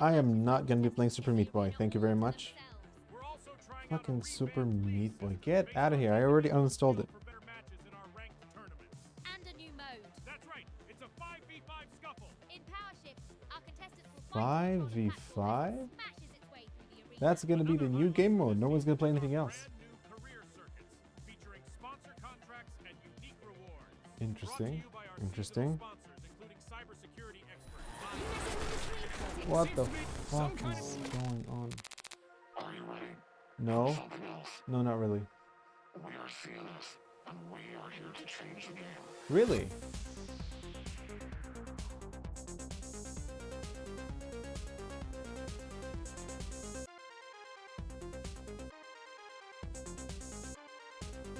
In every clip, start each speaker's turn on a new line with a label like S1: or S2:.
S1: I am not gonna be playing Super Meat Boy. Thank you very much. Fucking Super Meat Boy. Get out of here. I already uninstalled it.
S2: And a new mode.
S3: That's right. It's a 5v5 scuffle.
S2: In Power Shift, our contestants will fight
S1: 5v5?
S2: until the match smashes its way through the arena.
S1: That's gonna be the new game mode. No one's gonna play anything else. Interesting.
S3: new
S1: What the fuck is going on?
S4: Are you ready?
S1: No? No, not really.
S4: We are and we are here to change the game.
S1: Really?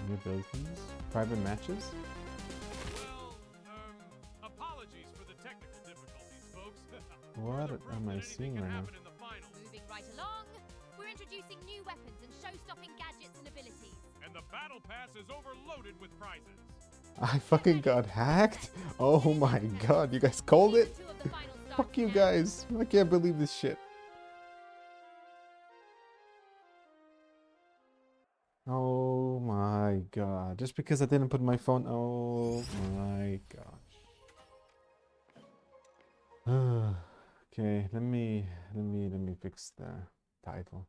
S1: New abilities? Private matches? What am I seeing right now?
S3: happen in the finals,
S2: Moving right along, we're introducing new weapons and show-stopping gadgets and abilities.
S3: And the battle pass is overloaded with prizes.
S1: I fucking got hacked? Oh my god, you guys called it?
S2: Two of the final stars
S1: Fuck you guys. I can't believe this shit. Oh my god. Just because I didn't put my phone. Oh my gosh. okay, let me let me let me fix the title.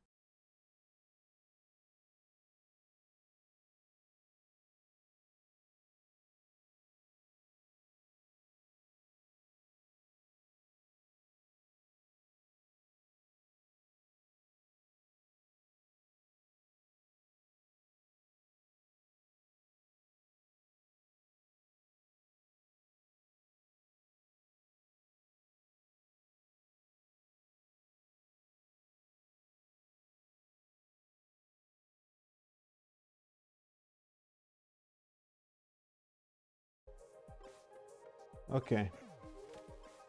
S1: Okay.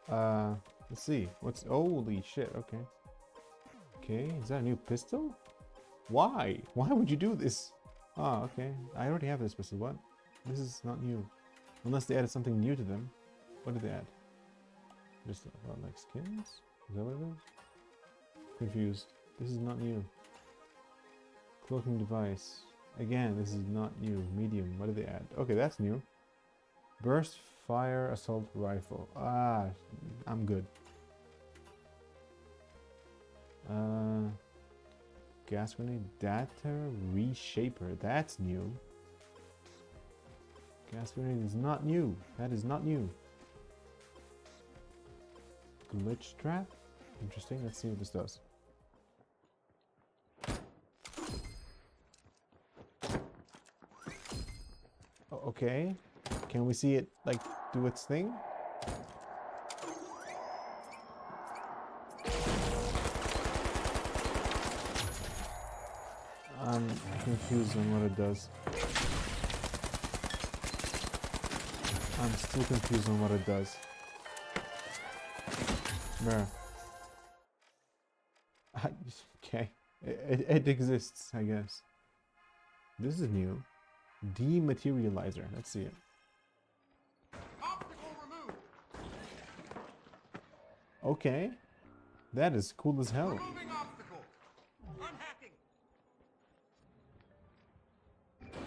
S1: Uh, let's see. What's holy shit? Okay. Okay, is that a new pistol? Why? Why would you do this? Ah, okay. I already have this pistol. What? This is not new. Unless they added something new to them. What did they add? Just uh, what, like skins? Is that what it is? Confused. This is not new. Cloaking device. Again, this is not new. Medium. What did they add? Okay, that's new. Burst fire assault rifle. Ah, I'm good. Uh, gas grenade data reshaper. That's new. Gas grenade is not new. That is not new. Glitch trap. Interesting. Let's see what this does. O- Okay. Can we see it like do its thing? I'm confused on what it does. I'm still confused on what it does. Okay. It, it, it exists, I guess. This is new. Dematerializer. Let's see it. Okay. That is cool as hell.
S5: Removing obstacle. Unhacking.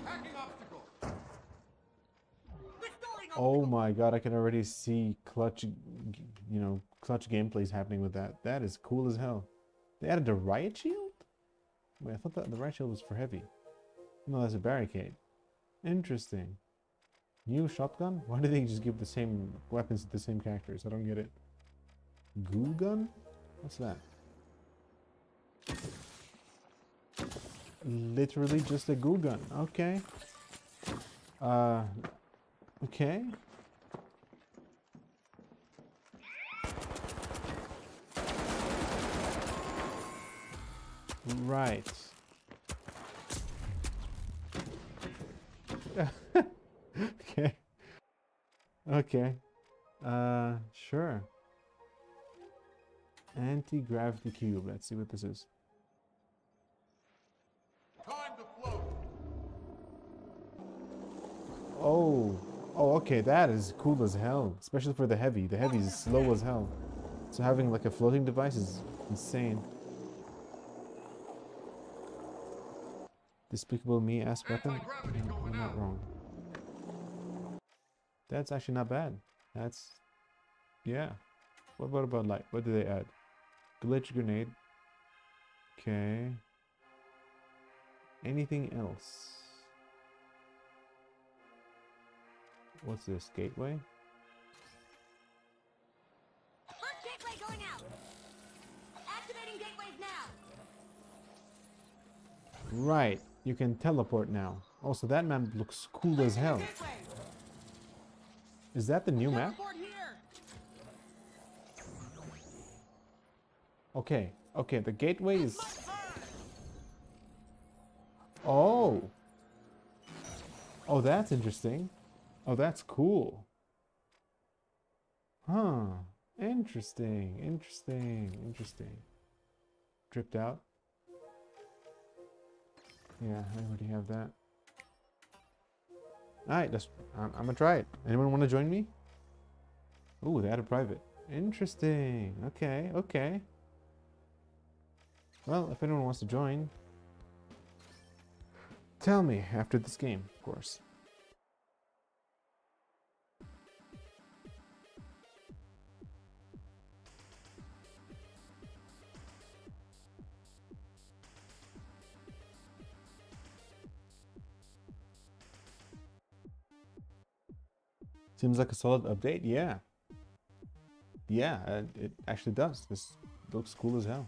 S5: Hacking obstacle. Restoring
S1: Oh my god, I can already see clutch, you know, clutch gameplays happening with that. That is cool as hell. They added a riot shield? Wait, I thought that the riot shield was for heavy. No, that's a barricade. Interesting. New shotgun? Why do they just give the same weapons to the same characters? I don't get it. Goo gun? What's that? Literally just a goo gun. Okay. Uh, okay. Right. okay. Okay. Uh, sure. Anti-gravity cube. Let's see what this is.
S5: Time to float.
S1: Oh. Oh, okay. That is cool as hell. Especially for the heavy. The heavy is slow as hell. So having like a floating device is insane. Despicable Me ass weapon? No, I'm not wrong. That's actually not bad. That's yeah. What what about light? What do they add? Glitch grenade. Okay. Anything else? What's this? Gateway?
S2: First gateway going out. Activating gateways now.
S1: Right. You can teleport now. Also, that map looks cool as hell. Is that the new map? Okay. Okay, the gateway is... Oh! Oh, that's interesting. Oh, that's cool. Huh. Interesting. Interesting. Interesting. Dripped out. Yeah, I already have that. Alright. I'm, I'm gonna try it. Anyone want to join me? Ooh, they had a private. Interesting. Okay, okay. Well, if anyone wants to join, tell me after this game, of course. Seems like a solid update. Yeah. Yeah, it actually does. This looks cool as hell.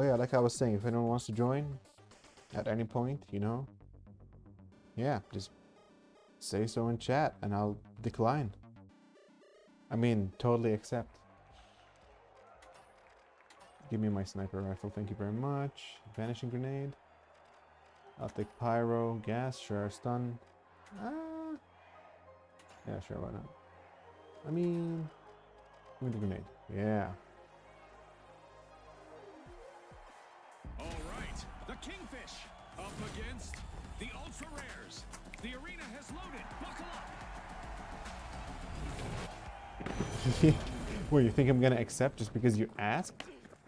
S1: But yeah, like I was saying, if anyone wants to join at any point, you know, yeah, just say so in chat and I'll decline. I mean, totally accept. Give me my sniper rifle, thank you very much. Vanishing grenade. I'll take pyro, gas, sure, stun. Ah. Yeah, sure, why not? I mean, give me the grenade. Yeah. Wait, you think I'm gonna accept just because you asked?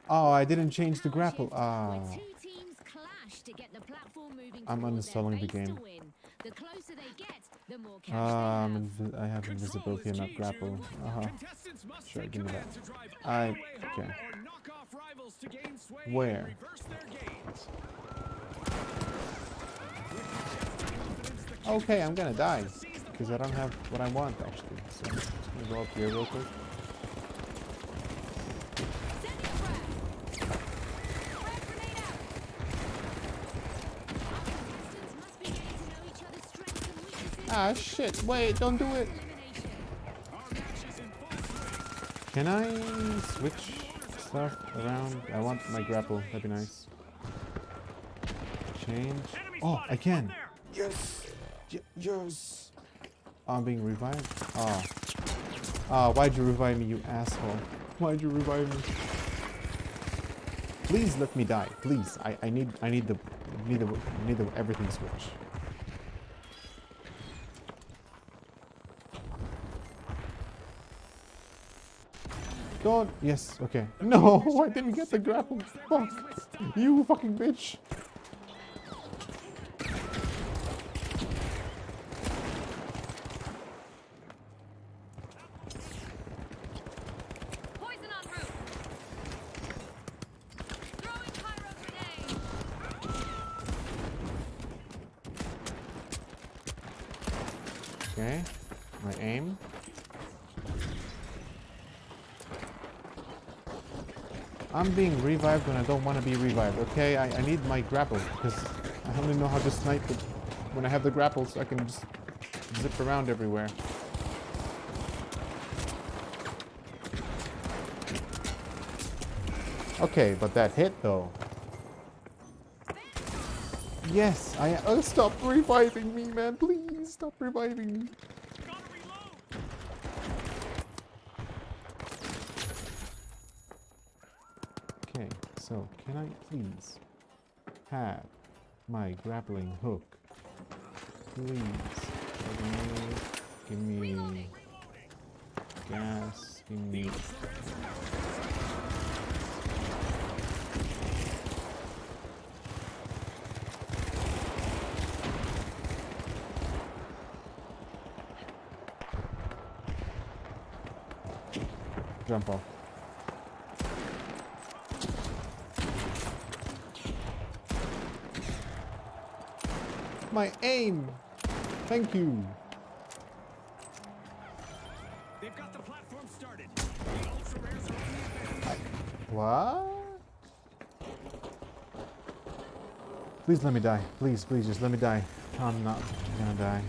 S1: Oh, I didn't change the grapple. Ah.
S2: Where two teams clash to get the platform moving
S1: I'm uninstalling the game.
S2: win. The closer they get, the more
S1: Um,
S2: they have.
S1: invi- I have invisibility
S3: is
S1: and not grapple. Uh huh. Sure, give me that. I-
S3: all the way
S1: okay.
S3: home or knock off rivals to gain
S1: Where?
S3: reverse their gains.
S1: Okay, I'm gonna die because I don't have what I want actually. So I'm just gonna go up here real quick. Ah shit! Wait, don't do it. Can I switch stuff around? I want my grapple. That'd be nice. Change. Oh, I can. Yes. Yes. Oh, I'm being revived. Oh. Oh, why'd you revive me, you asshole? Why'd you revive me? Please let me die. Please. I, I need I need the need the need the everything switch. Don't. Yes. Okay. No, I didn't get the grapple. Fuck. You fucking bitch.
S2: Poison en route. Throwing pyro grenade.
S1: Okay. My aim. I'm being revived when I don't want to be revived, okay? I, I need my grapple because I only know how to snipe it when I have the grapple so I can just zip around everywhere. Okay, but that hit though. Yes, I oh, stop reviving me, man. Please stop reviving me.
S3: Gotta reload.
S1: Okay, so can I please have my grappling hook? Please. Give me, give me gas. Give me. Jump off. My aim! Thank you!
S3: They've got the platform started. The ultra rares are.
S1: What? Please let me die. Please, please, just let me die. I'm not gonna die.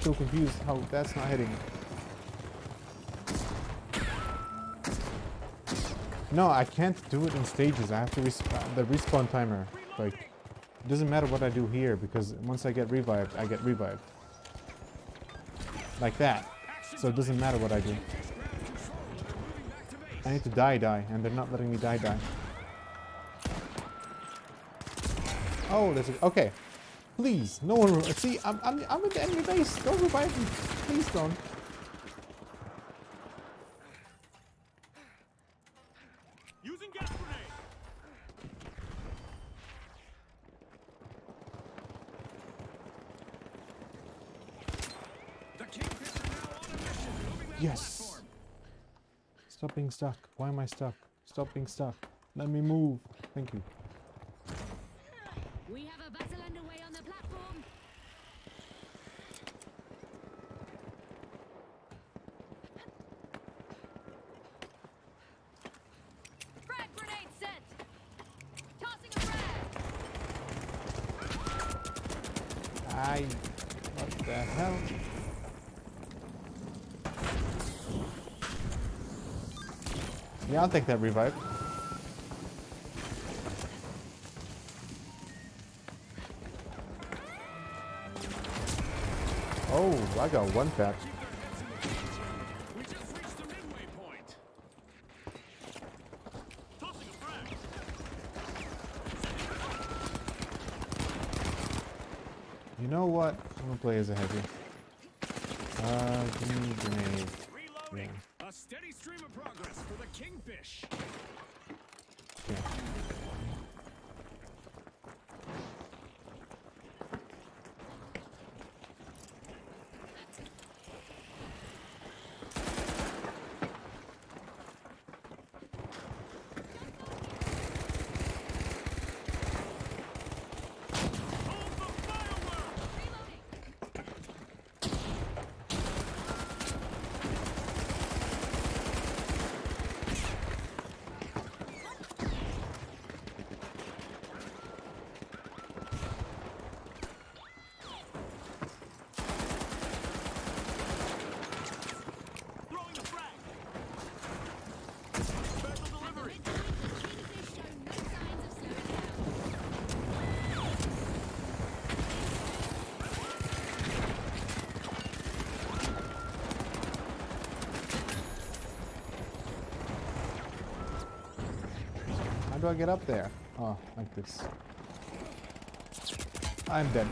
S1: Still confused how that's not hitting. No, I can't do it in stages. I have to resp the respawn timer. Like, it doesn't matter what I do here because once I get revived, I get revived. Like that. So it doesn't matter what I do. I need to die, die, and they're not letting me die, die. Oh, there's a, okay. Please, no one. See, I'm, I'm, I'm in the enemy base. Don't revive me. Please don't.
S3: Using gas grenade. The are now on a mission.
S1: Yes.
S3: platform.
S1: Stop being stuck. Why am I stuck? Stop being stuck. Let me move. Thank you.
S2: We have a battle underway on the platform. Frag grenade sent. Tossing a frag.
S1: I. What the hell? Yeah, I'll take that revive. Oh, I got one
S3: frag.
S1: You know what? I'm gonna play as a heavy. Uh, give me grenade.
S3: Reloading. Kingfish.
S1: Yeah.
S3: Hold the firework.
S2: Reloading.
S3: Throwing the frag. Special delivery.
S2: Midpoint, the kingfish show no signs of slowing down.
S1: How do I get up there? Oh, like this. I'm dead.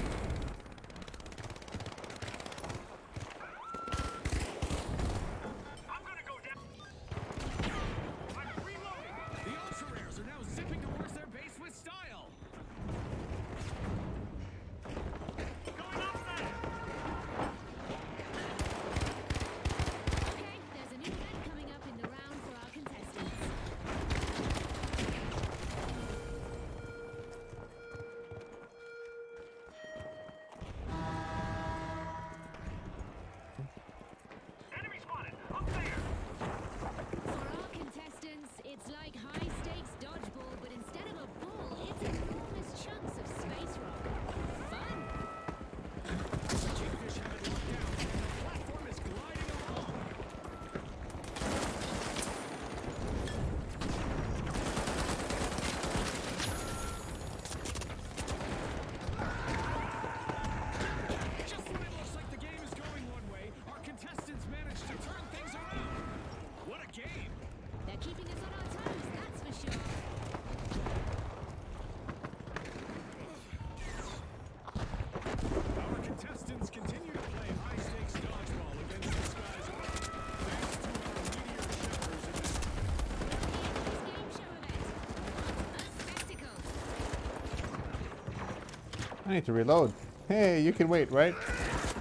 S1: I need to reload. Hey, you can wait, right?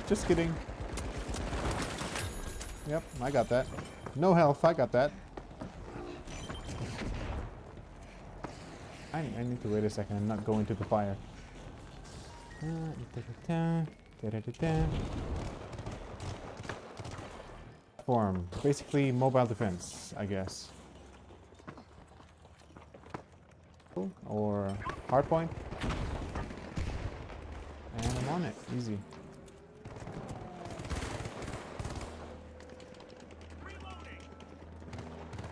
S1: Just kidding. Yep, I got that. No health, I got that. I, I need to wait a second and not go into the fire. Form. Basically mobile defense, I guess. Or hardpoint. And I'm on it. Easy.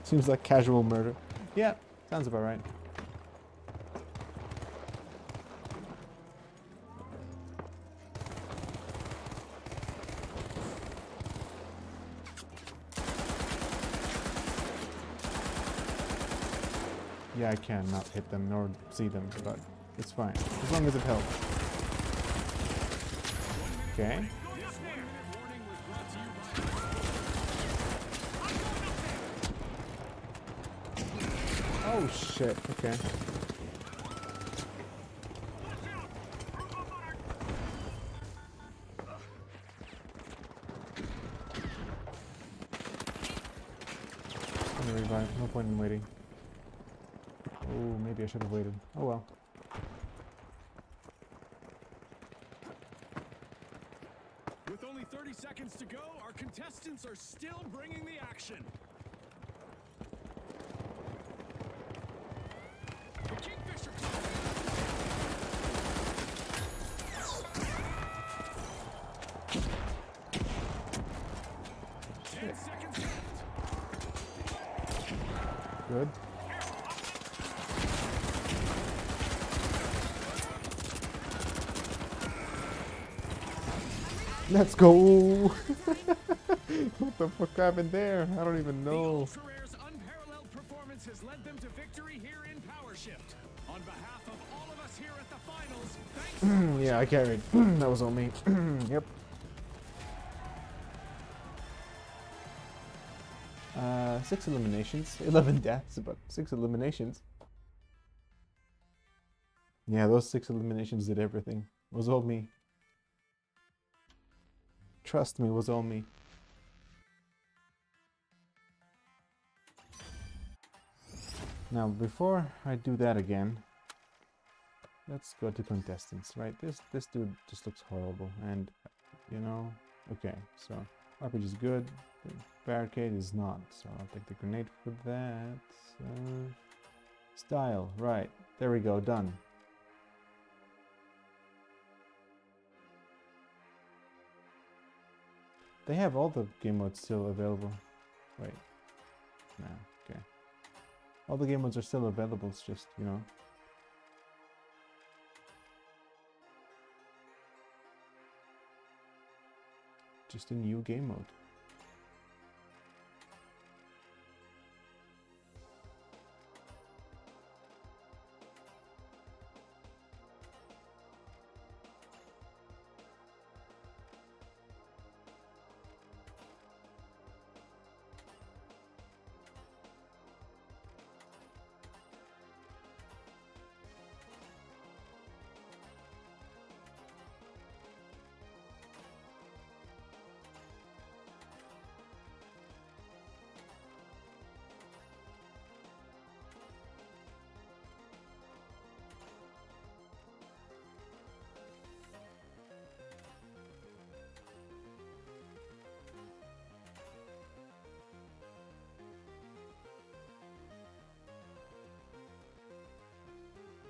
S1: Seems like casual murder. Yeah, sounds about right. Yeah, I cannot hit them nor see them, but it's fine. As long as it helps. Okay.
S3: This minute warning was brought to you by
S1: Oh shit, okay. Revive, no point in waiting. Oh, maybe I should have waited. Oh well.
S3: With only 30 seconds to go, our contestants are still bringing the action. The Kingfisher Club. Ten seconds left.
S1: Good. Let's go! what the fuck happened there? I don't even
S3: The
S1: know.
S3: Ultra Rare's unparalleled performance has led them to victory here in Power Shift. On behalf of all of us here at the finals, thanks
S1: yeah, I carried. that was on me. yep. Uh, six eliminations, eleven deaths, but six eliminations. Yeah, those six eliminations did everything. It was all me. Trust me, was all me. Now, before I do that again, let's go to contestants, right? This this dude just looks horrible, and you know, okay, so RPG is good, barricade is not, so I'll take the grenade for that. Uh, style, right? There we go, done. They have all the game modes still available. Wait, no, okay. All the game modes are still available. It's just you know just a new game mode.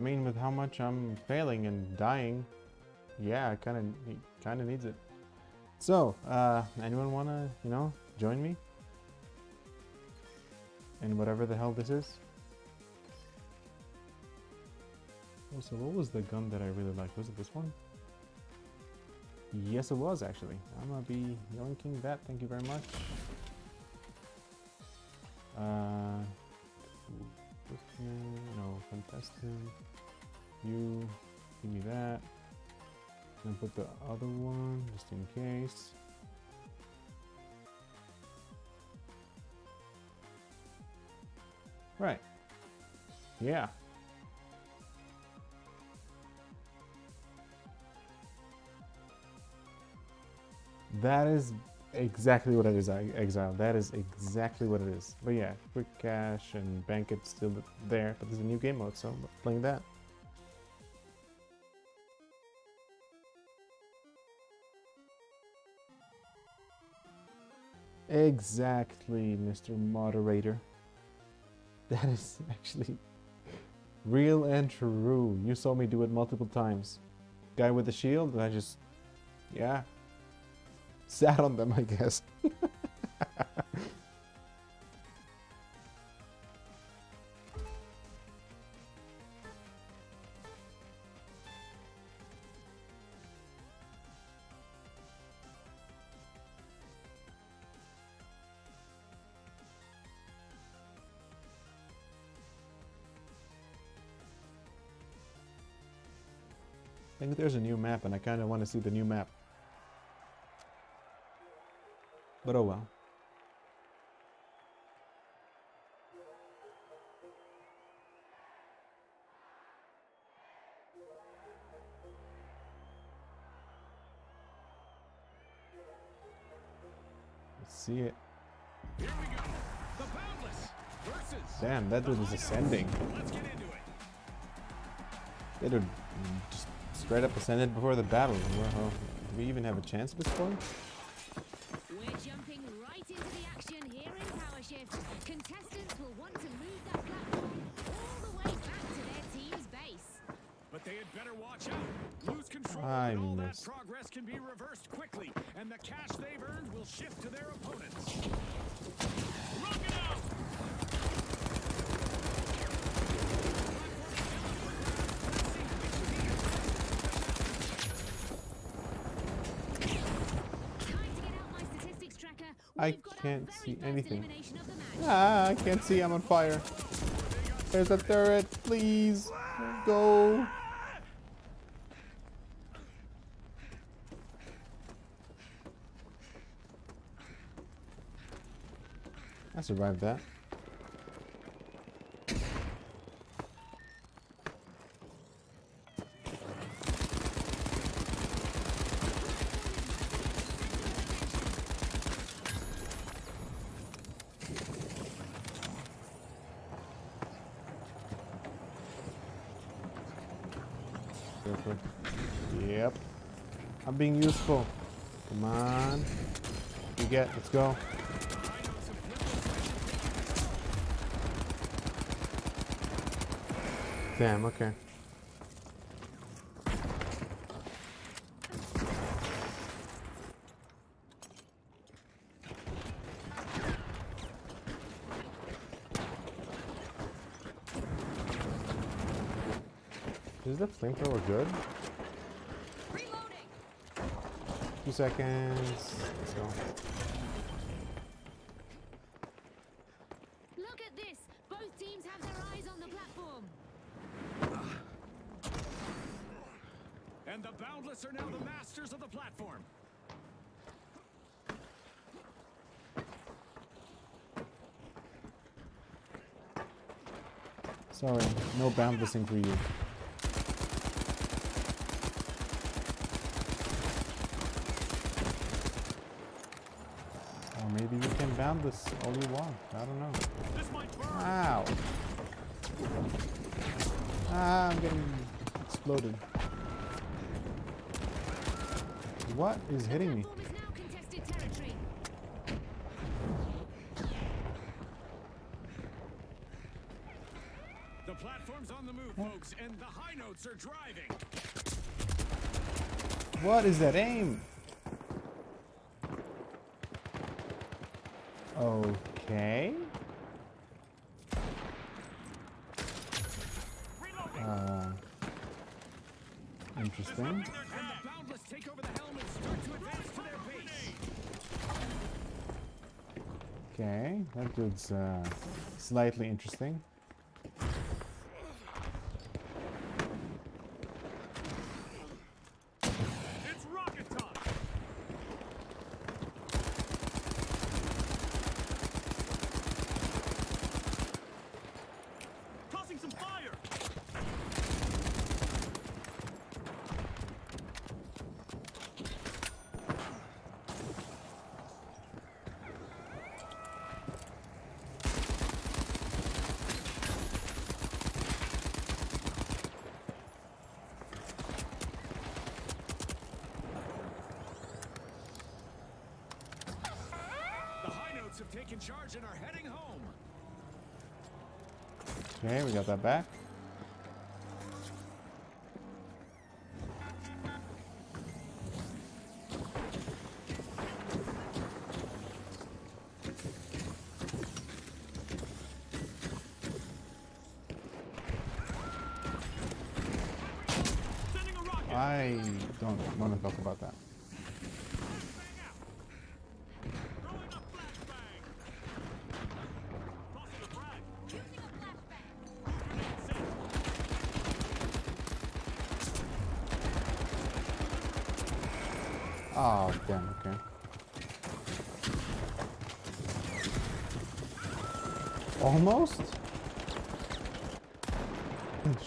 S1: I mean, with how much I'm failing and dying, yeah, I kind of, kind of needs it. So, uh, anyone wanna, you know, join me? In whatever the hell this is? Also, what was the gun that I really liked? Was it this one? Yes, it was actually. I'm gonna be yoinking that. Thank you very much. Uh, contestant. You give me that. And put the other one just in case. Right. Yeah. That is exactly what it is, Exile. That is exactly what it is. But yeah, quick cash and bank it's still there, but there's a new game mode, so I'm playing that. Exactly, Mr. Moderator. That is actually real and true. You saw me do it multiple times. Guy with the shield, I just, yeah, sat on them, I guess. I think there's a new map, and I kind of want to see the new map. But oh well. See it.
S3: Here we go. The Boundless versus.
S1: Damn, that dude is ascending.
S3: Let's get into it.
S1: That just straight up ascended before the battle. Do we even have a chance at this point?
S2: We're jumping right into the action here in Power Shift. Contestants will want to move that platform all the way back to their team's base.
S3: But they had better watch out. Lose control,
S1: I
S3: and all that
S1: missed.
S3: progress can be reversed quickly, and the cash they've earned will shift to their opponents. Rock it out!
S2: Time to get out my statistics tracker.
S1: I
S2: We've got our
S1: can't see anything.
S2: elimination of the match.
S1: Ah, I can't see. I'm on fire. There's a turret. Please go. I survived that. Perfect. Yep. I'm being useful. Come on. You get. Let's go. Damn. Okay. Is the flamethrower good?
S2: Reloading.
S1: Two seconds. Let's go. For you. Or maybe you can boundless all you want. I don't know.
S3: This.
S1: Ow! Ah, I'm getting exploded. What is hitting me?
S2: Platform is now contested territory.
S3: The platform's on the move, folks, and the are driving.
S1: What is that aim? Okay. Uh, interesting.
S3: And the Boundless take over the helm and start to advance to their base.
S1: Okay, that dude's uh, slightly interesting.
S3: It's rocket time. Tossing some fire. have taken charge and are heading home.
S1: Okay, we got that back. I don't want to talk about that.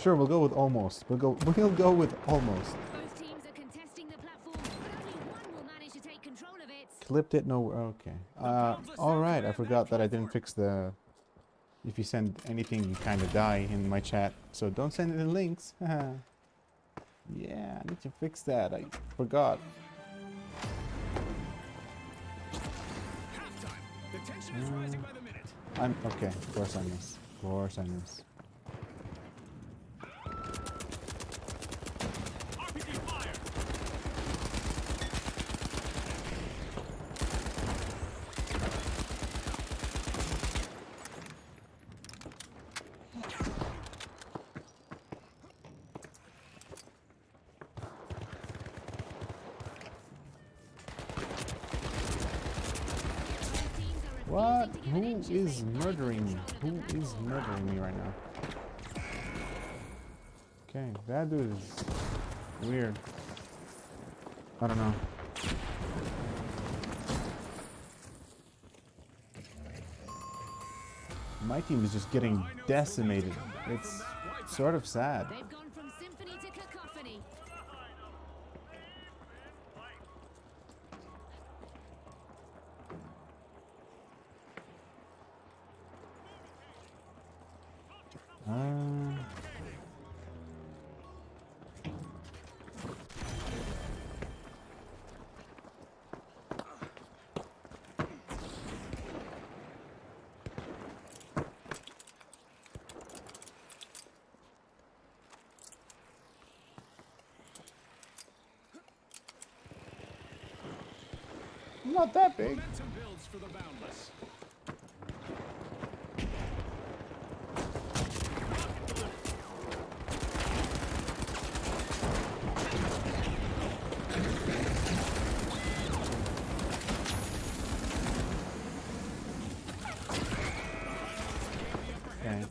S1: Sure, we'll go with almost. We'll go we'll go with almost.
S2: Both teams are contesting the platform, but only one will manage to take control of it.
S1: Clipped it, no okay. Uh alright, I forgot that I didn't fix the if you send anything you kinda die in my chat. So don't send any links. yeah, I need to fix that. I forgot.
S3: Halftime. The tension is rising by the minute.
S1: I'm okay, of course I miss. Of course I miss.
S3: RPG fire.
S2: Both teams are
S1: What?
S2: refusing to give
S1: Who
S2: an inch as
S1: is
S2: they fight for
S1: murdering
S2: platform.
S1: murdering me right now? Okay, that dude is weird. I don't know. My team is just getting decimated. It's sort of sad. Not that big.
S3: Momentum builds for the boundless.
S1: Okay.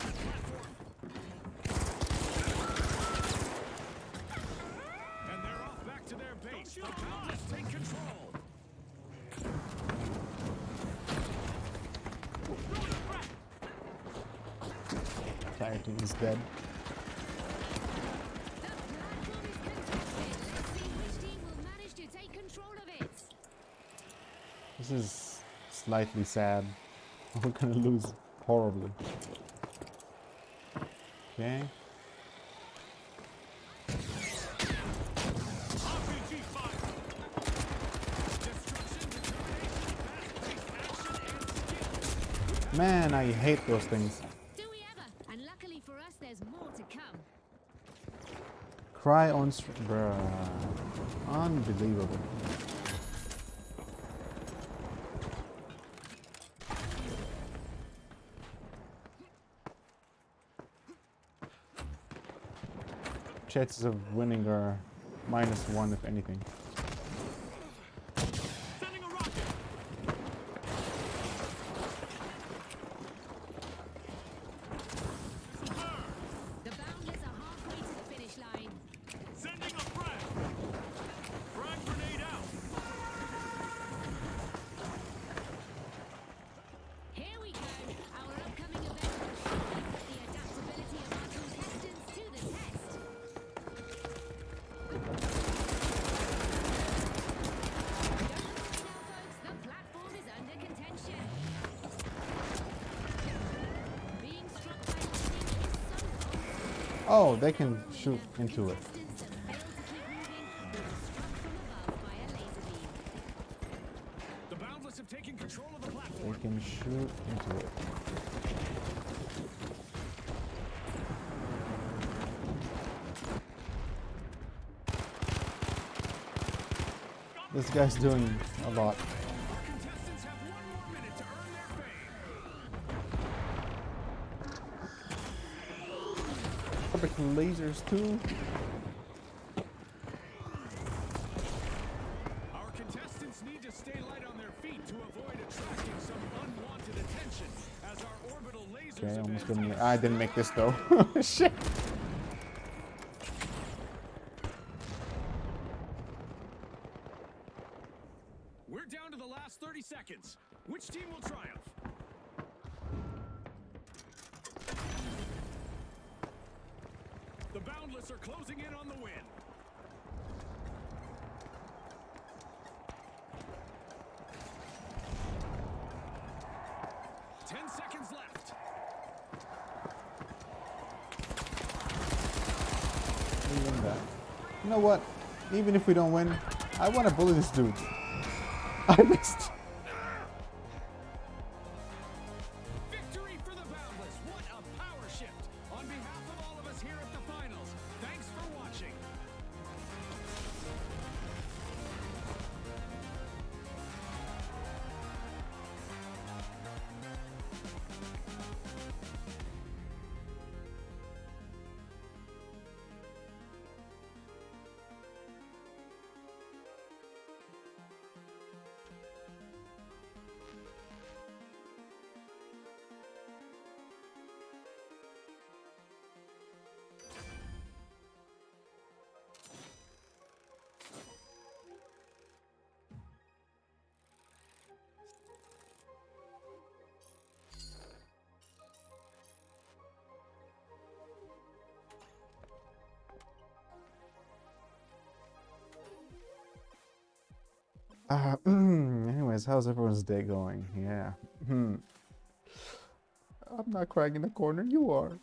S3: And they're off back to their base. The boundless take control.
S1: Titan is dead.
S2: The platform is contested. Let's see which team will manage to take control of dead.
S1: This is slightly sad. We're gonna lose horribly. Okay. Man, I hate those things.
S2: Do we ever? And luckily for us, there's more to come.
S1: Cry on bruh. Unbelievable. Chances of winning are minus one if anything. Oh, they can shoot into it.
S2: Contestants that fail to keep moving will be struck from above by a laser beam.
S3: The boundless have taken control control of the
S1: They can shoot into it. This guy's doing a lot. Lasers too.
S3: Our contestants need to stay light on their feet to avoid attracting some unwanted attention as our orbital lasers
S1: Okay, almost couldn't. I didn't make this though. Shit.
S3: We're down to the last 30 seconds. Which team will triumph? The Boundless are closing in on the win. Ten seconds left.
S1: Even that. You know what? Even if we don't win, I want to bully this dude. I missed. How's everyone's day going? Yeah. Hmm. I'm not crying in the corner. You are.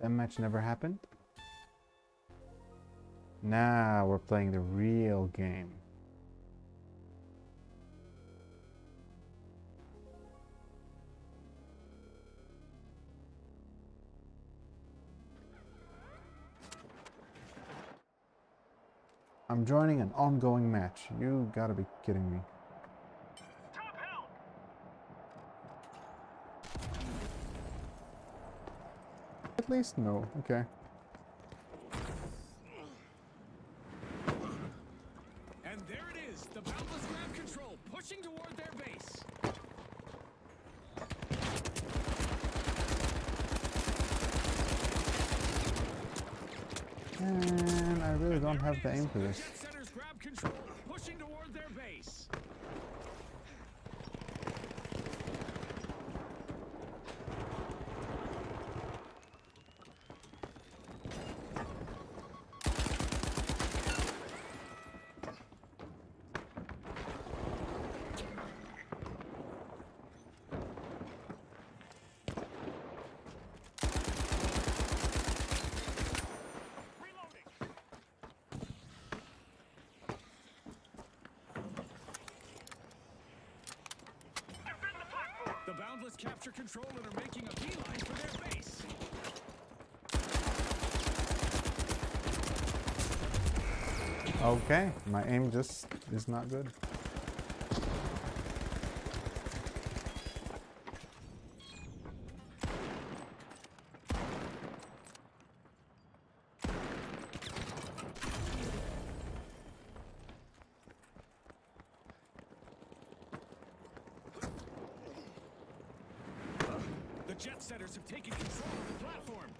S1: That match never happened. Now we're playing the real game. I'm joining an ongoing match. You gotta be kidding me.
S3: Top help!
S1: At least no. Okay.
S3: And there it is, the Boundless grab control, pushing toward their base.
S1: And I really don't have the aim for this.
S3: Jet Setters grab control, pushing toward their base. Reloading. Defend the platform. Control and are making a beeline for their base.
S1: Okay, my aim just is not good.
S3: jet setters have taken control of the platform.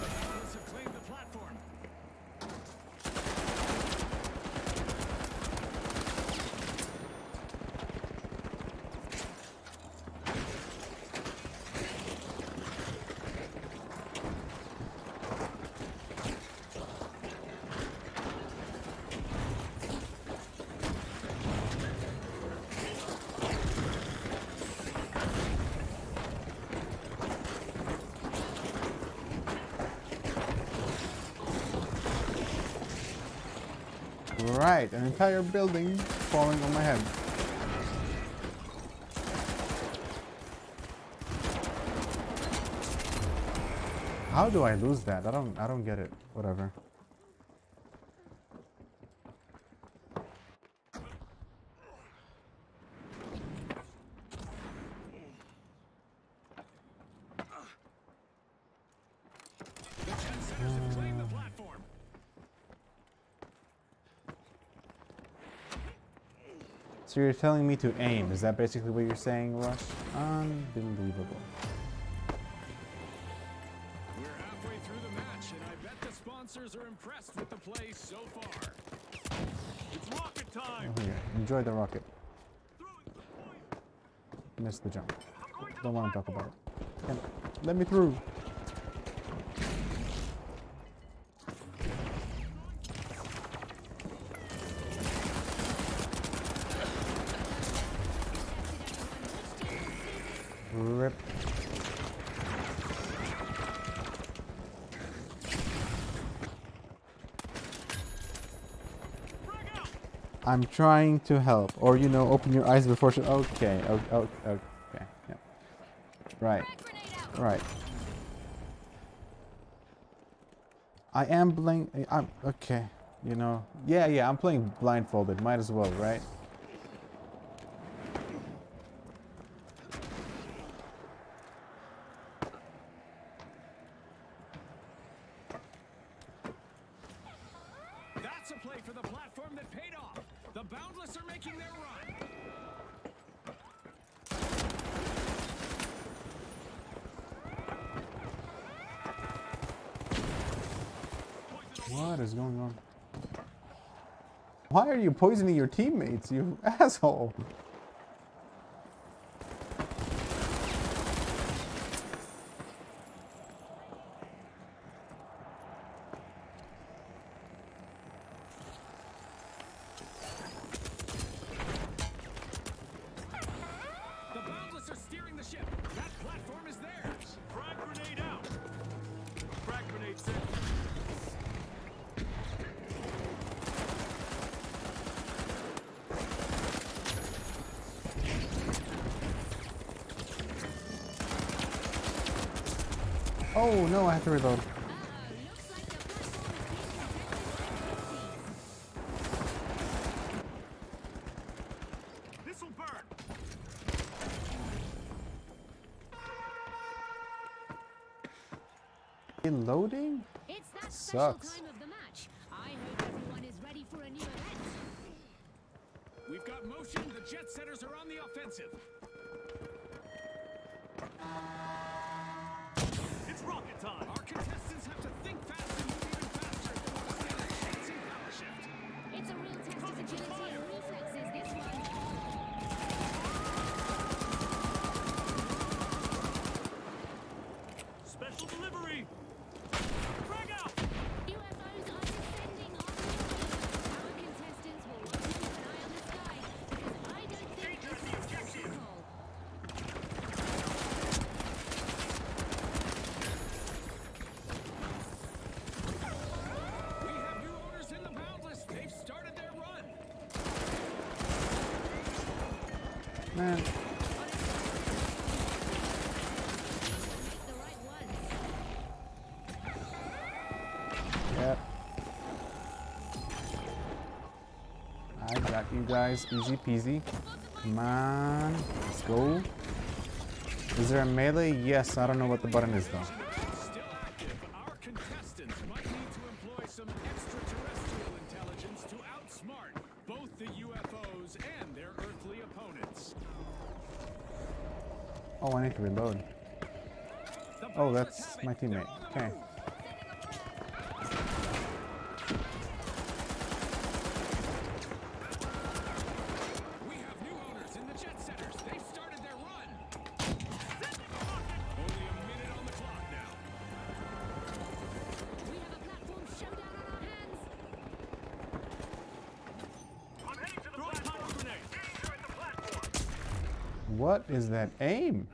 S3: Vandals have claimed the platform.
S1: An entire building falling on my head. How do I lose that? I don't I don't get it. Whatever.
S3: The jet setters have claimed the platform.
S1: So you're telling me to aim. Is that basically what you're saying, Rush? Unbelievable.
S3: We're halfway through the match, and I bet the sponsors are impressed with the play so far. It's rocket time!
S1: Oh, here. Enjoy the rocket. Missed the jump. Don't want to talk about it. Let me through. Rip. I'm trying to help, or you know, open your eyes before. Sh- okay, okay, okay, yeah. Right, right. I am blind. I'm okay. You know, yeah, yeah. I'm playing blindfolded. Might as well, right?
S3: That's a play for the platform that paid off. The Boundless are making their run.
S1: What is going on? Why are you poisoning your teammates, you asshole?
S3: This'll burn.
S1: Reloading?
S2: It's that special
S1: Sucks.
S3: Special. Frag out.
S2: UFOs are descending on the orbit. Our contestants will want to keep an eye on the sky because I don't think
S3: Danger at the objective.
S2: possible.
S3: We have new owners in the Boundless. They've started their run.
S1: Man, you guys, easy peasy. Come on, let's go. Is there a melee? Yes, I don't know what the button is though. Oh, I need to reload. Oh, that's my teammate. Okay. Is that aim?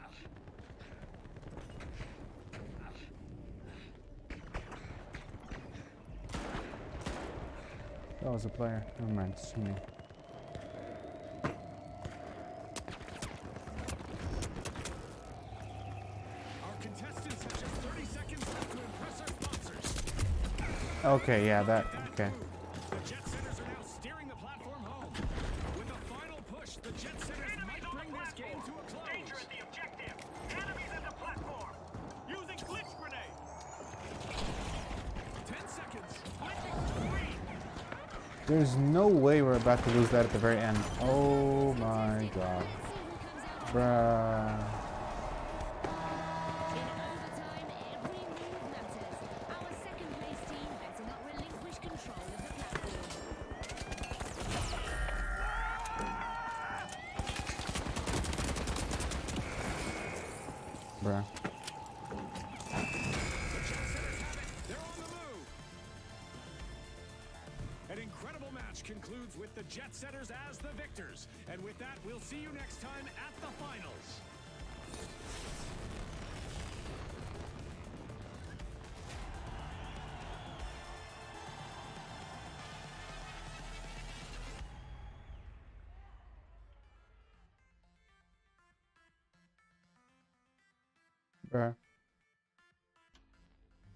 S1: That was a player. Never mind, it's me.
S3: Our contestants have just 30 seconds left to impress our sponsors.
S1: Okay, yeah, that. Okay. There's no way we're about to lose that at the very end. Oh my god. Bruh.
S2: In
S3: with the jet setters as the victors. And with that, we'll see you next time at the finals.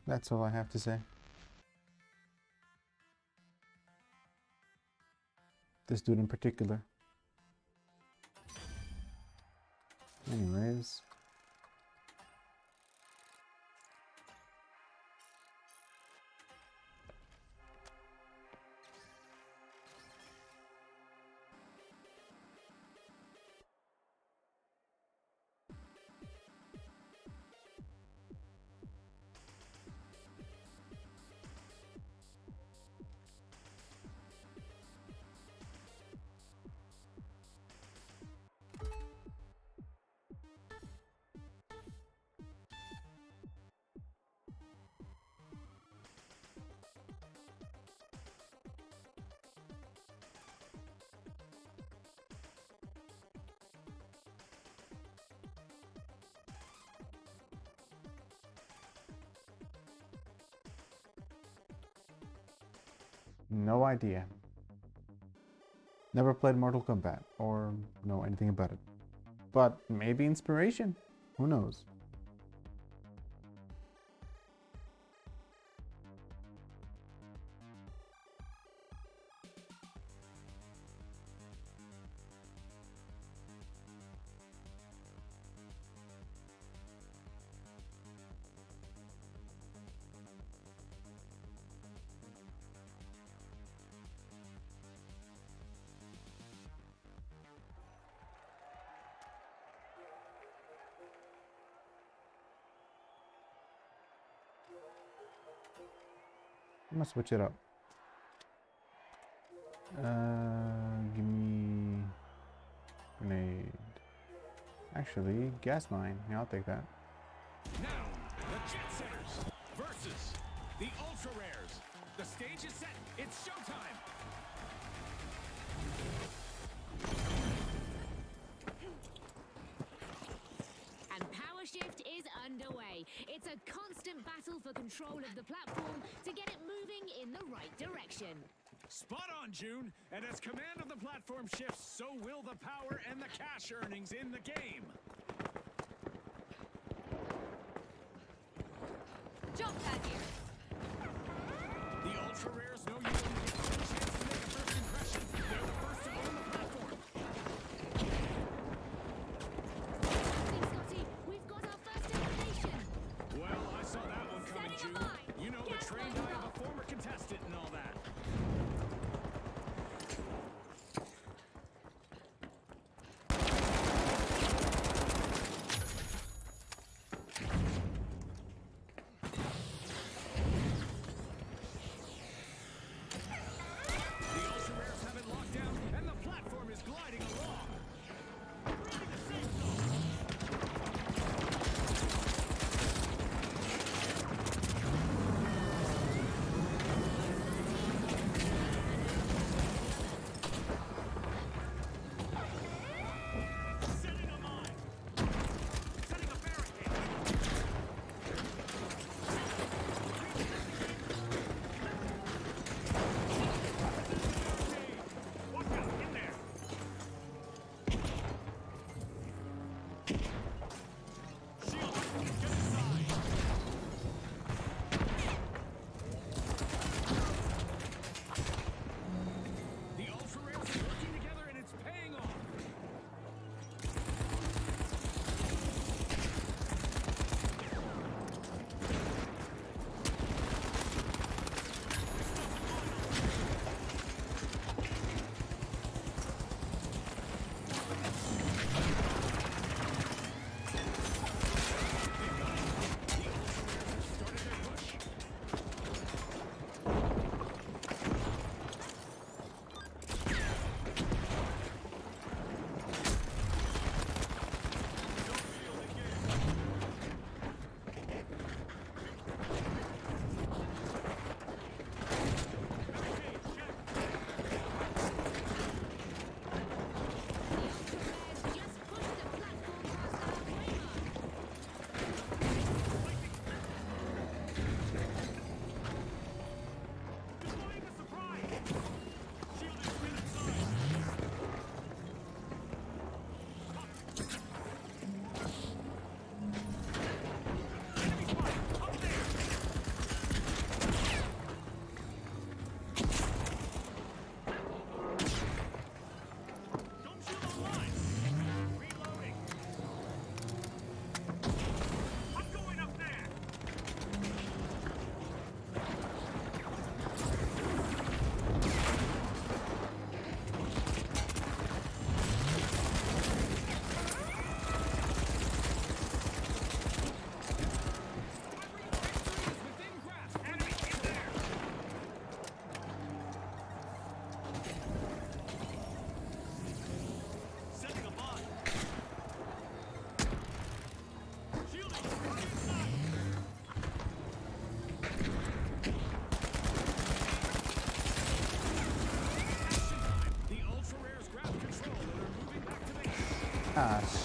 S1: That's all I have to say. This dude in particular. Idea. Never played Mortal Kombat or know anything about it. But maybe inspiration. Who knows? I'm gonna switch it up. Uh, give me grenade. Actually, gas mine. Yeah, I'll take that.
S3: Now, the jet setters versus the ultra rares. The stage is set. It's showtime.
S2: Underway. It's a constant battle for control of the platform to get it moving in the right direction.
S3: Spot on, June. And as command of the platform shifts, so will the power and the cash earnings in the game.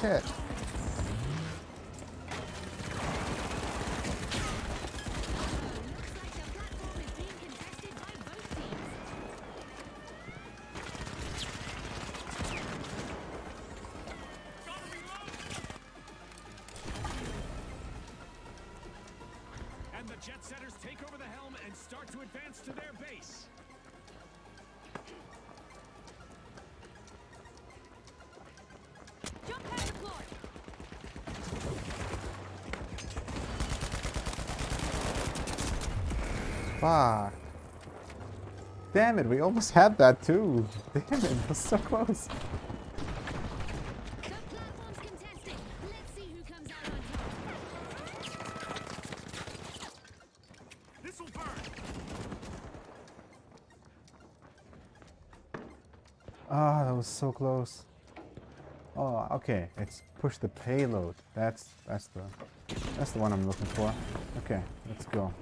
S3: Reload! And the Jet Setters take over the helm and start to advance
S1: Fuck. Damn it, we almost had that too. Damn it, it was so close. Ah, that was so close. Oh, okay. It's push the payload. That's that's the that's the one I'm looking for. Okay, let's go.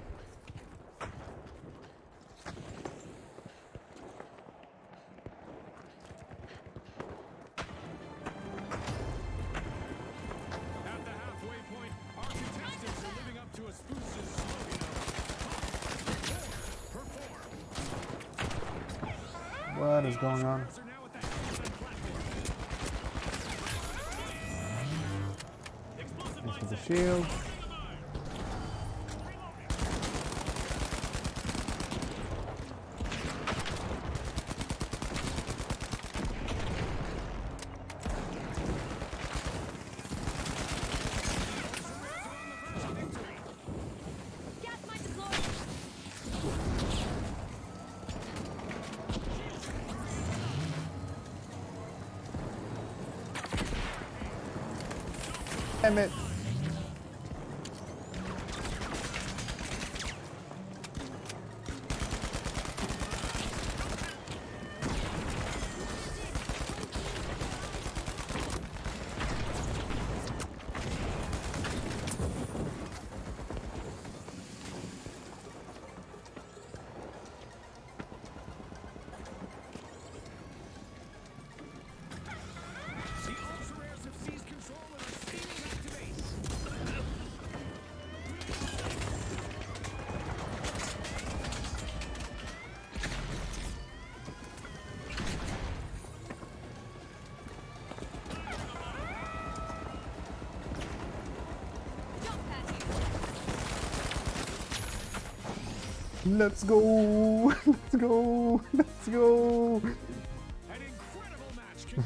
S1: Let's go. Let's go. Let's go.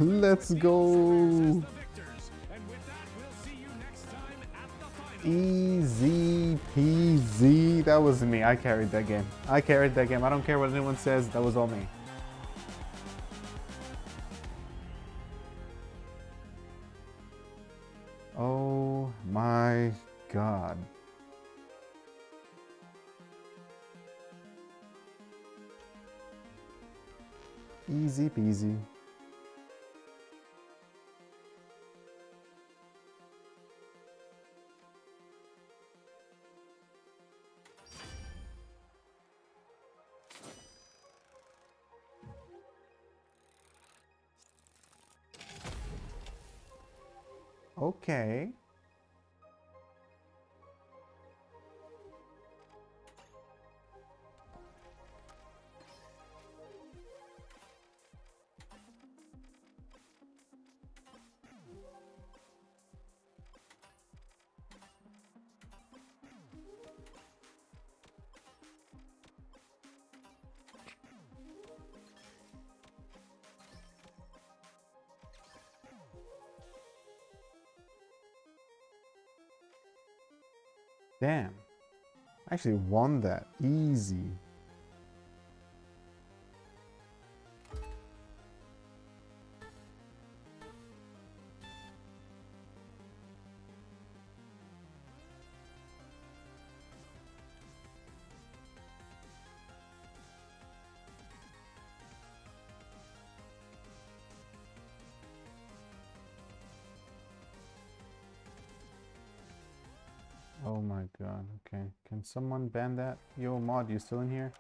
S1: Let's go. Easy peasy. That was me. I carried that game. I carried that game. I don't care what anyone says. That was all me. Easy peasy. Actually won that. Easy. Someone ban that? Yo, mod, you still in here?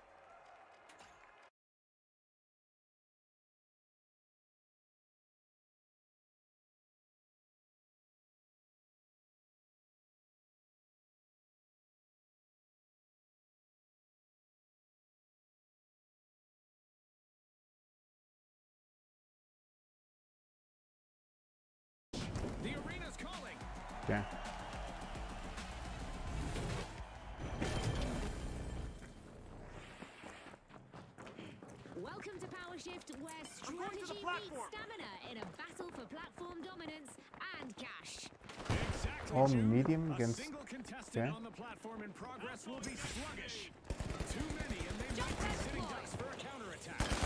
S2: Welcome to Power Shift, where
S3: I'm going to the
S2: strategy meets stamina in a battle for platform dominance and cash.
S3: Exactly,
S1: All
S3: Jude.
S1: medium
S3: A
S1: against-
S3: single contestant
S1: okay.
S3: on the platform in progress will be sluggish. Too many, and they might be sitting ducks for a counterattack.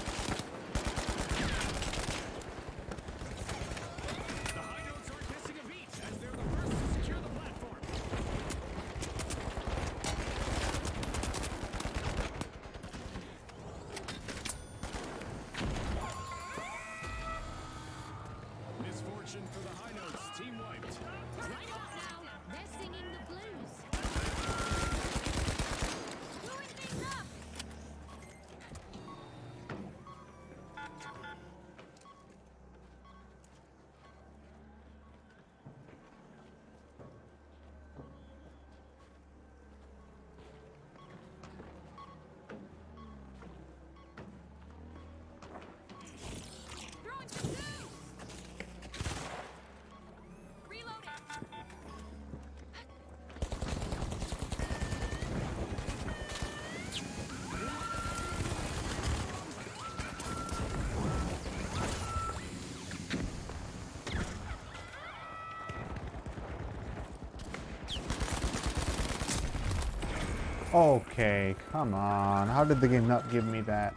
S1: Okay, come on. How did the game not give me that?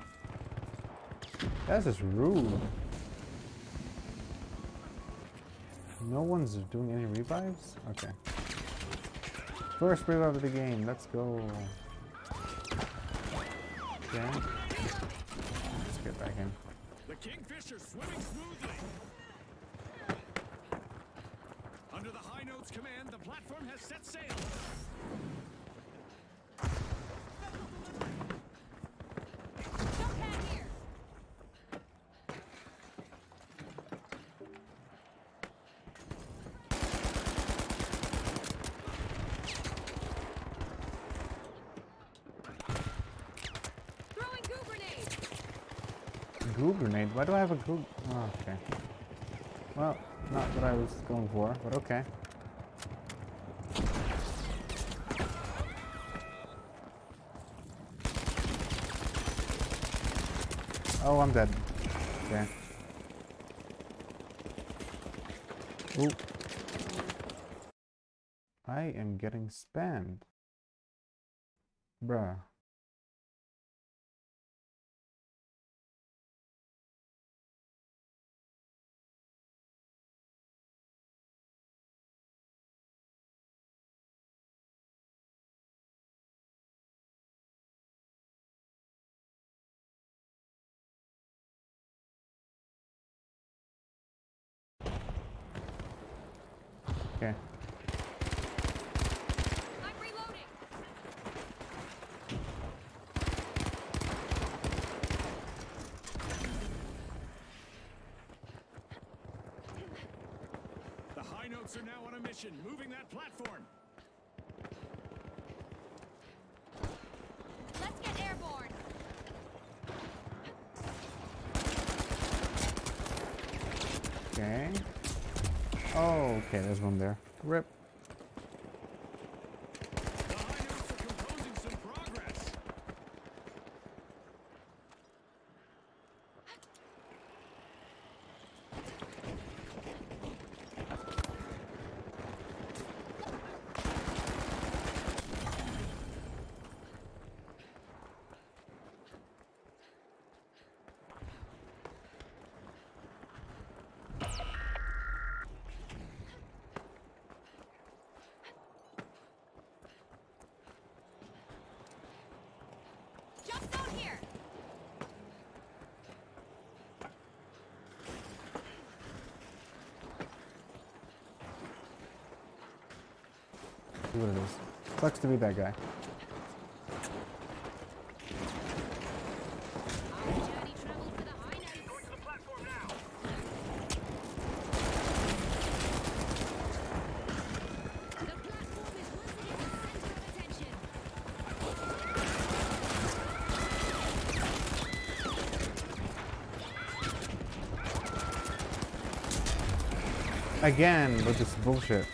S1: That's just rude. No one's doing any revives? Okay. First revive of the game. Let's go. Okay. Let's get back in.
S3: The Kingfisher swimming smoothly. Under the high notes command, the platform has set sail.
S2: Goo grenade?
S1: Why do I have a goo? Oh, okay. Well, not what I was going for, but okay. Oh, I'm dead. Okay. Ooh. I am getting spammed. Bruh. Okay.
S2: I'm reloading.
S3: The high notes are now on a mission, moving that platform.
S2: Let's get airborne.
S1: Okay. Oh, okay, there's one there. Rip.
S3: The high notes are composing some progress.
S2: Jump zone here.
S1: See what it is. Sucks to be that guy.
S2: Our journey traveled for the high notes.
S3: to the platform now.
S2: The platform is once again the center of attention.
S1: Again with this bullshit.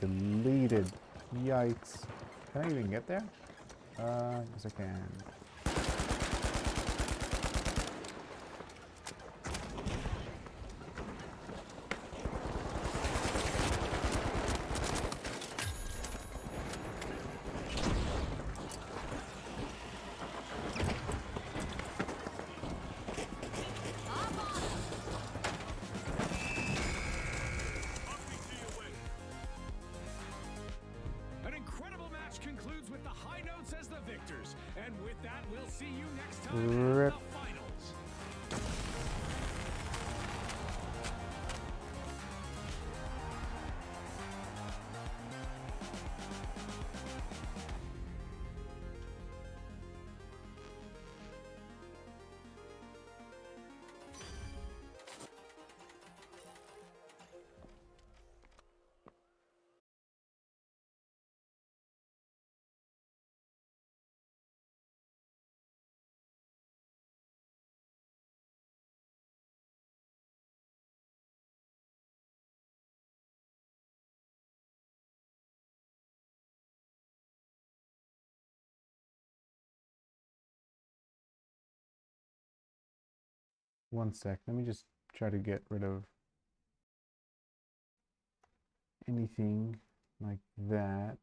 S1: Deleted. Yikes. Can I even get there? Uh, yes I can.
S3: Victors. And with that, we'll see you
S1: One sec. Let me just try to get rid of anything like that.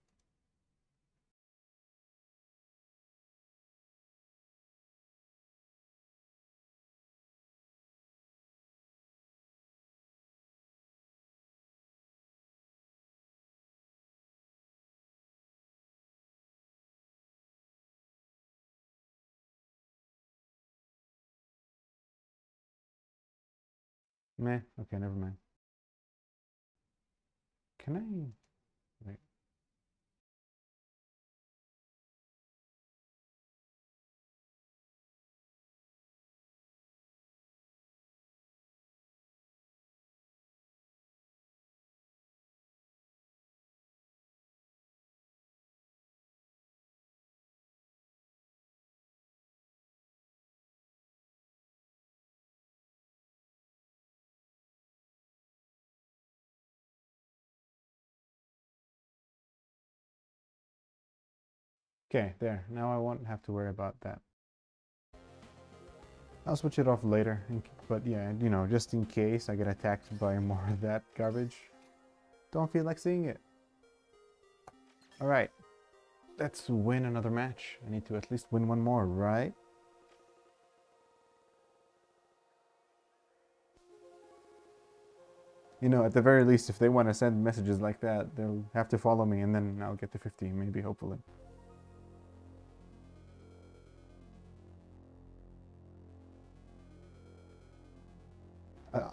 S1: Meh. Okay, never mind. Can I? Okay, there. Now I won't have to worry about that. I'll switch it off later, but yeah, you know, just in case I get attacked by more of that garbage. Don't feel like seeing it. Alright, let's win another match. I need to at least win one more, right? You know, at the very least, if they want to send messages like that, they'll have to follow me and then I'll get to 50, maybe, hopefully.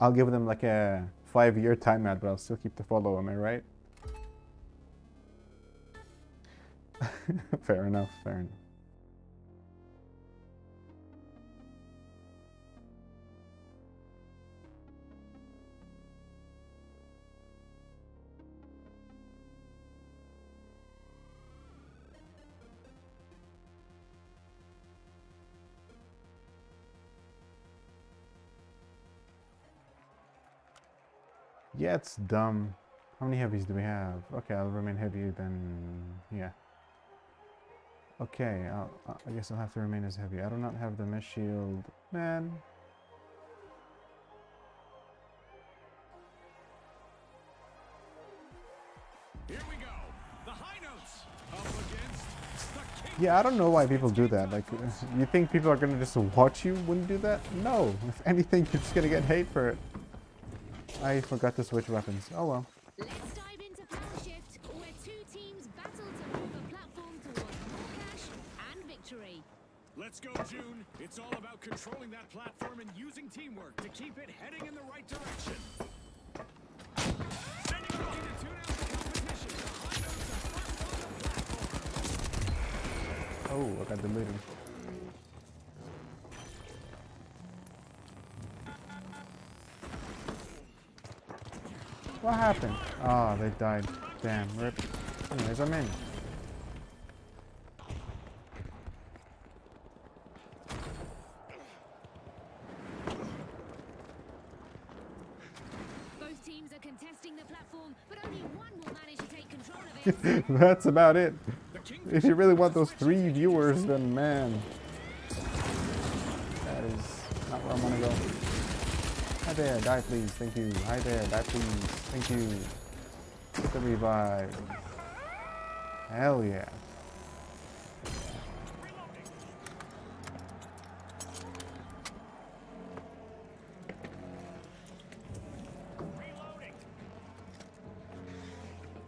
S1: I'll give them like a five year timeout, but I'll still keep the follow, am I right? fair enough, fair enough. Yeah, it's dumb. How many heavies do we have? Okay, I'll remain heavy then. Yeah. Okay, I'll, I guess I'll have to remain as heavy. I do not have the mesh shield. Man.
S3: Here we go. The high notes up against the king.
S1: Yeah, I don't know why people do that. Like, you think people are gonna just watch you when you do that? No. If anything, you're just gonna get hate for it. I forgot to switch weapons. Oh well.
S2: Let's dive into Power Shift, where two teams battle to move a platform towards more cash and victory.
S3: Let's go, June. It's all about controlling that platform and using teamwork to keep it heading in the right direction.
S1: Oh, I got the out What happened? Oh, they died. Damn, rip. Anyways, I'm in. That's about it. If you really want those three viewers, then man. That is not where I'm gonna go. Hi there, die please, thank you. Hi there, die please, thank you. Get the revive. Hell yeah.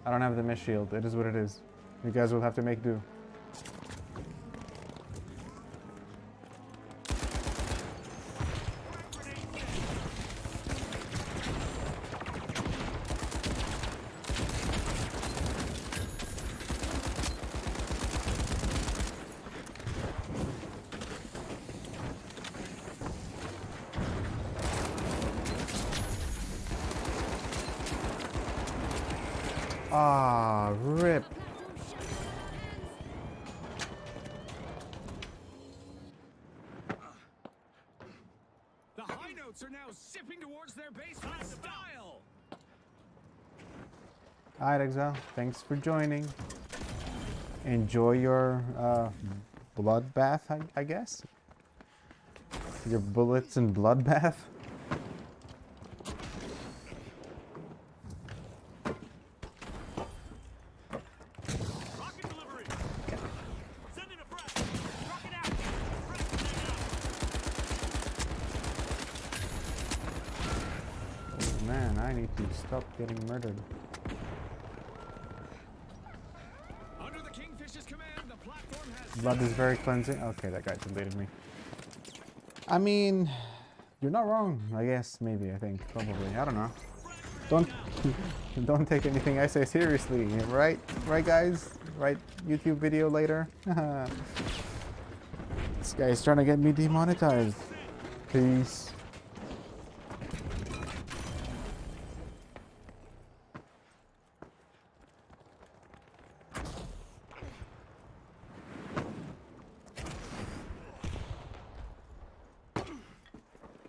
S1: I don't have the mesh shield. It is what it is. You guys will have to make do.
S3: High notes are now zipping towards their base with style.
S1: Alright, Exile. Thanks for joining. Enjoy your uh, bloodbath, I, I guess. Your bullets and bloodbath.
S3: Rocket delivery. Sending a breath. Rocket out. Breath
S1: Oh man, I need to stop getting murdered.
S3: Under the Kingfish's command, the platform has
S1: Blood is very cleansing. Okay, that guy deleted me. I mean, you're not wrong. I guess, maybe, I think, probably. I don't know. Don't don't take anything I say seriously, right? Right, guys? Right? YouTube video later. this guy's trying to get me demonetized. Peace.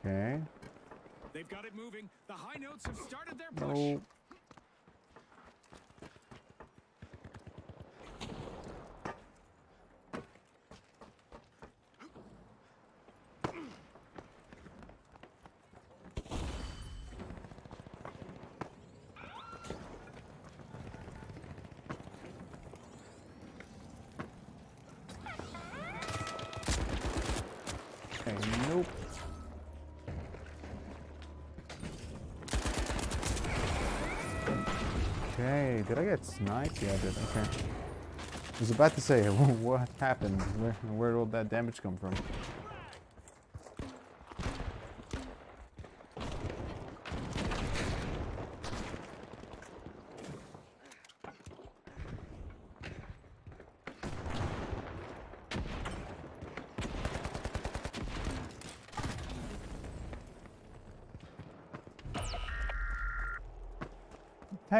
S1: Okay.
S3: They've got it moving. The high notes have started their push.
S1: No. Okay, nope. Okay, sniped? Yeah, I did. Okay. I was about to say, what happened? Where, where did all that damage come from?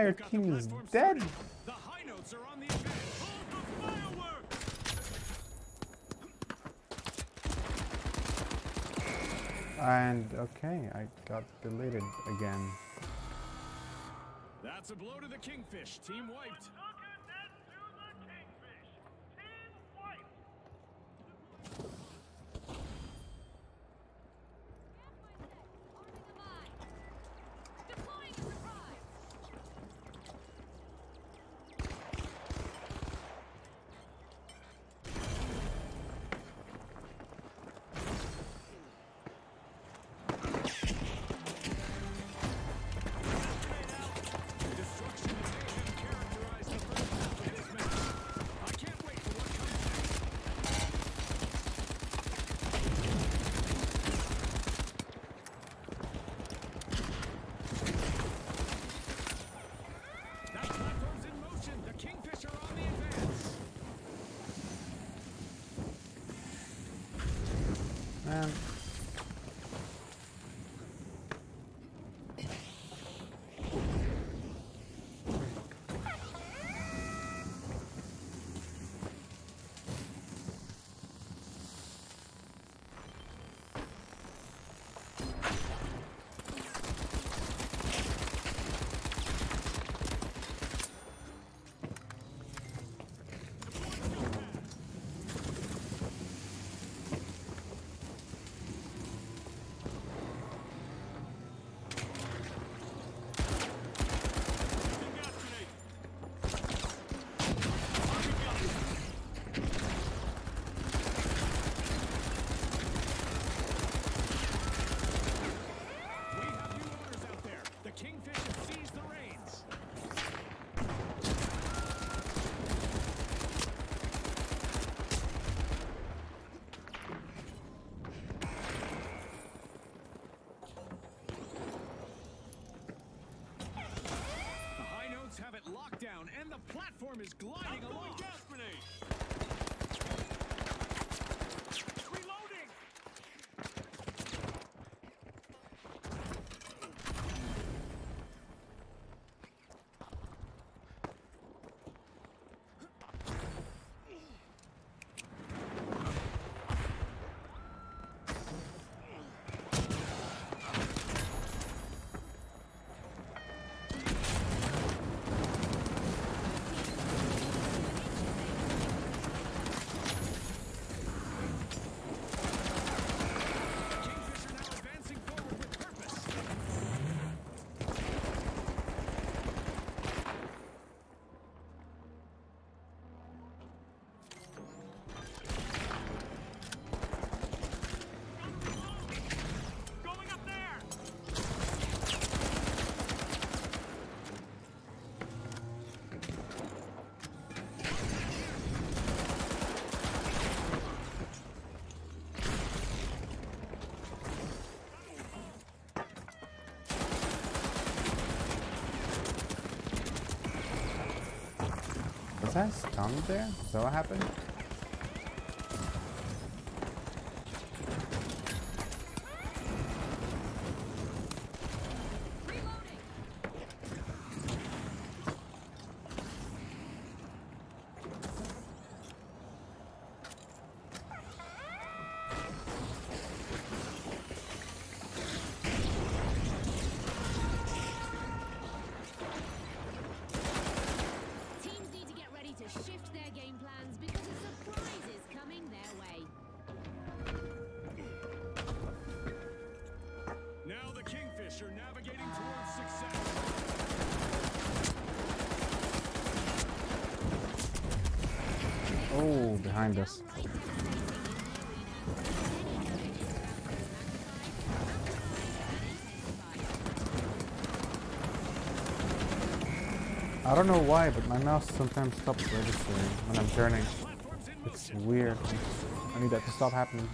S1: Entire
S3: They've got the
S1: team is dead.
S3: The high notes are on the advance. Hold the fireworks.
S1: And okay, I got deleted again.
S3: That's a blow to the Kingfish. Team wiped. The is gliding
S1: That stunned there? Is that what happened?
S2: Is magnified.
S1: I don't know why, but my mouse sometimes stops registering when I'm turning. It's weird. I need that to stop happening.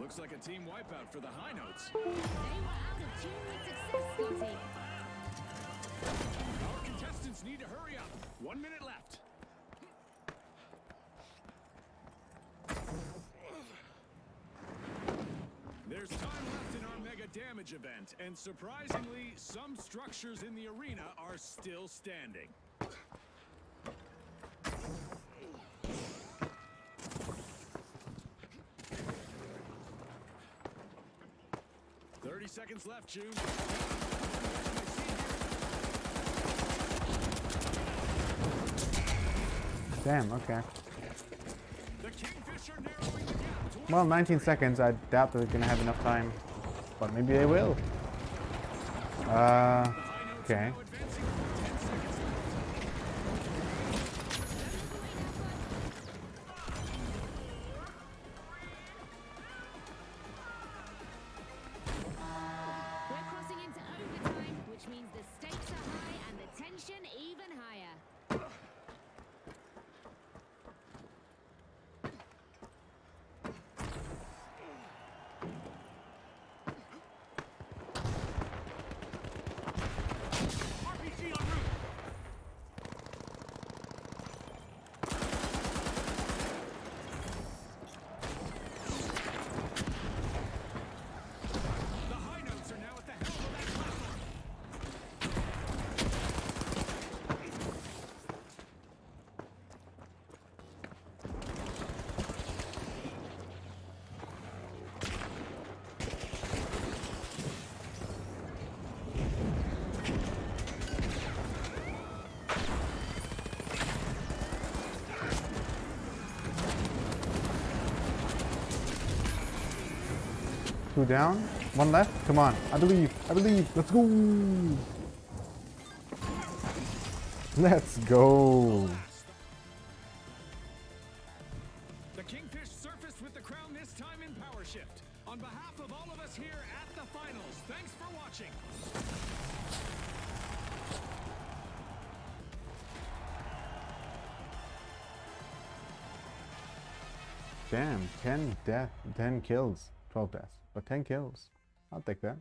S3: Looks like a team wipeout for the high notes.
S2: They were out of tune with success,
S3: Our contestants need to hurry up. One minute left. There's time left in our mega damage event, and surprisingly, some structures in the arena are still standing. Thirty seconds left, June.
S1: Damn, okay.
S3: The Kingfisher narrowing the gap towards
S1: Well, 19 seconds. I doubt they're gonna have enough time. But maybe they will. Uh, okay. Two down. One left. Come on. I believe. I believe. Let's go. Let's go.
S3: The Kingfish surfaced with the crown this time in Power Shift. On behalf of all of us here at the finals, thanks for watching.
S1: Damn. 10 death. 10 kills. 12 deaths. But 10 kills. I'll take that.